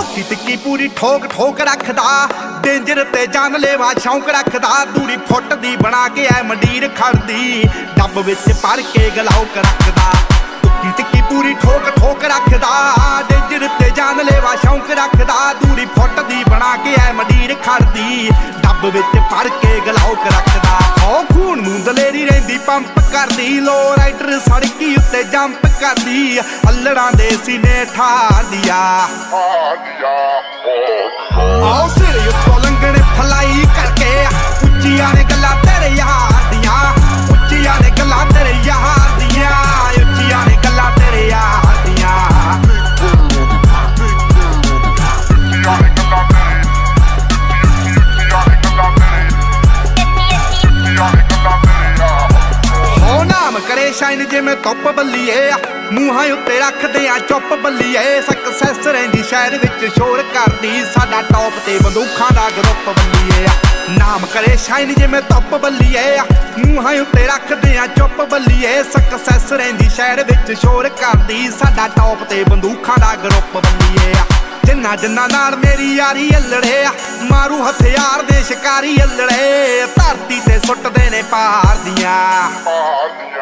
ਤੁੱਕੀ ਟਿੱਕੀ ਪੂਰੀ ਠੋਕ ਠੋਕ ਰੱਖਦਾ, ਡੇਂਜਰ ਤੇ ਜਾਨ ਲੈਵਾ ਸ਼ੌਂਕ ਰੱਖਦਾ, ਦੂਰੀ ਫੁੱਟ ਦੀ ਬਣਾ ਕੇ ਐ ਮੰਡੀਰ ਖੜਦੀ, ਡੱਬ ਵਿੱਚ ਭਰ ਕੇ ਗਲਾਉਕ ਰੱਖਦਾ। ਤੁੱਕੀ ਟਿੱਕੀ ਪੂਰੀ ਠੋਕ ਠੋਕ ਰੱਖਦਾ, ਡੇਂਜਰ ਤੇ ਜਾਨ ਲੈਵਾ ਸ਼ੌਂਕ ਰੱਖਦਾ, ਦੂਰੀ ਫੁੱਟ ਦੀ ਬਣਾ ਕੇ ਐ ਮੰਡੀਰ ਖੜਦੀ, ਡੱਬ ਵਿੱਚ ਭਰ ਕੇ ਗਲਾਉਕ ਰੱਖਦਾ। ਓ ਖੂਨ ਮੁੰਦਲੇ ਦਲੇਰੀ ਰਹਿੰਦੀ, ਪੰਪ ਕਰਦੀ ਲੋ ਰਾਈਡਰ ਸੜਕੀ ਉੱਤੇ ਜੰਪ ਕਰਦੀ ਅਲੜਾਂ ਦੇ ਸੀਨੇ ਠਾ ਆਓ ਕਰੇ ਸ਼ਾਈਨ ਜਿਵੇਂ ਧੁੱਪ ਬੱਲੀਏ। ਮੂੰਹਾਂ ਉੱਤੇ ਰੱਖਦੇ ਆ ਚੁੱਪ ਬੱਲੀਏ। ਸਕਸੈਸ ਰਹਿੰਦੀ ਸ਼ਹਿਰ ਵਿੱਚ ਸ਼ੋਰ ਕਰਦੀ। ਸਾਡਾ ਟੌਪ ਤੇ ਬੰਦੂਖਾਂ ਦਾ ਗਰੁੱਪ ਬੱਲੀਏ। ਆ ਨਾਮ ਕਰੇ ਸ਼ਾਈਨ ਜਿਵੇਂ ਧੁੱਪ ਬੱਲੀਏ। ਆ ਮੂੰਹਾਂ ਉੱਤੇ ਰੱਖਦੇ ਆ ਚੁੱਪ ਬੱਲੀਏ। ਸਕਸੈਸ ਰਹਿੰਦੀ ਸ਼ਹਿਰ ਵਿੱਚ ਸ਼ੋਰ ਕਰਦੀ। ਸਾਡਾ ਟੌਪ ਤੇ ਬੰਦੂਖਾਂ ਦਾ ਗਰੁੱਪ ਜਿੰਨਾ ਜਿੰਨਾ ਨਾਲ ਮੇਰੀ ਯਾਰੀ ਅਲੜੇ ਆ। ਮਾਰੂ ਹਥਿਆਰ ਦੇ ਸ਼ਿਕਾਰੀ ਅਲੜੇ। ਧਰਤੀ ਤੇ ਸੁੱਟਦੇ ਨੇ ਪਹਾੜ ਦੀਆਂ। ਆਓ ਸਿਰ